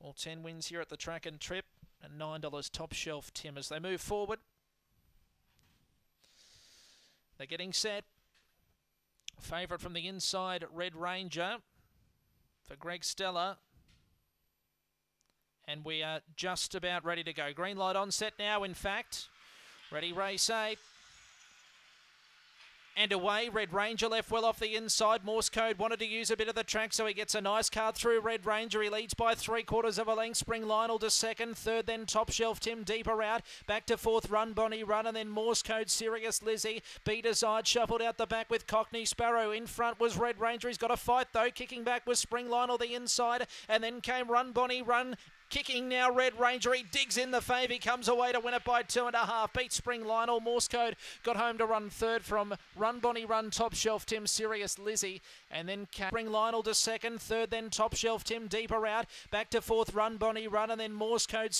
All 10 wins here at the track and trip. And $9 top shelf Tim as they move forward. They're getting set. Favourite from the inside, Red Ranger for Greg Stella. And we are just about ready to go. Green light on set now, in fact. Ready, race eight. And away, Red Ranger left well off the inside. Morse Code wanted to use a bit of the track, so he gets a nice card through Red Ranger. He leads by three quarters of a length. Spring Lionel to second, third, then Top Shelf Tim deeper out. Back to fourth, Run Bonnie Run, and then Morse Code Sirius Lizzie. Be Desired shuffled out the back with Cockney Sparrow. In front was Red Ranger. He's got a fight though. Kicking back was Spring Lionel the inside, and then came Run Bonnie Run. Kicking now, Red Ranger. He digs in the fave. He comes away to win it by two and a half. Beat Spring Lionel. Morse Code got home to run third from Run Bonnie Run, Top Shelf Tim, Sirius Lizzie. And then Spring Lionel to second. Third, then Top Shelf Tim, deeper out. Back to fourth, Run Bonnie Run. And then Morse Code.